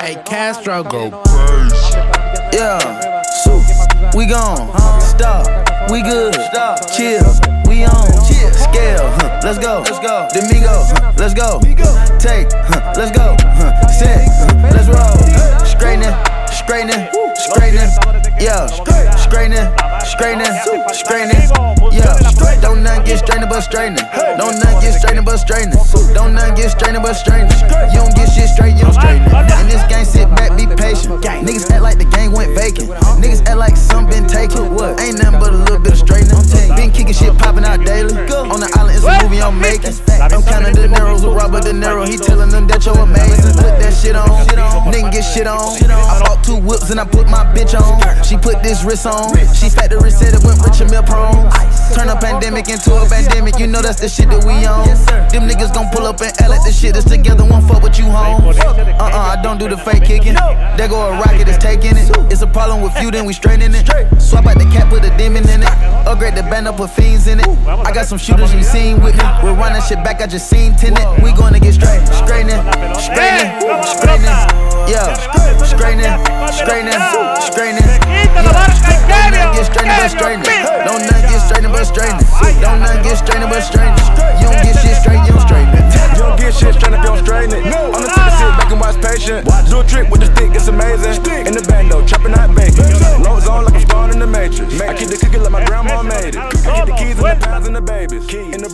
Hey, Castro go crazy. Yeah, we gone. Stop. We good. Stop. Chill. We on. Chill. Scale. Huh. Let's go. Let's go. Domingo. Huh. Let's go. Take. Huh. Let's go. Huh. Set. Huh. Let's roll. Straightening. Straightening. Straightening. Yeah. Straightening. Straightening. Straightening. Yeah. Don't none get straightening but straightening. Don't none get straightening but straightening. Don't none get straightening but straightening. You shit straight, you don't straighten it. In this game, sit back, be patient. Niggas act like the game went vacant. Niggas act like some been taken. What? Ain't nothing but a little bit of straightening. Been kicking shit popping out daily. On the island, it's a movie I'm making. I'm counting the Neros with Robert De Niro. He telling them that you're amazing. Put that shit on. Nigga get shit on. I bought two whips and I put my bitch on. She put this wrist on. She factory said it went rich and meal prone. Turn a pandemic into a pandemic. You know that's the shit that we on. Them niggas gon' pull up and L at the shit is together. Won't fuck with you home. Uh uh, I don't do the fake kicking. There go a rocket, it's taking it. It's a problem with you, then we straightening it. Swap out the cap, put a demon in it. Upgrade the band up, put fiends in it. I got some shooters you seen with me. We'll run that shit back, I just seen tenant. We gonna get straight, straightening, straightening, straightening. Yeah, straightening, straightening, straightening. Don't get straightening but straightening. Don't none get straightening but straightening. Don't none get straightening but straightening. Do a trick with the stick, it's amazing. In the bando, chopping out bacon. Loads on like I'm spawned in the matrix. I keep the cookie like my grandma made it. I keep the keys and the pounds and the babies. In the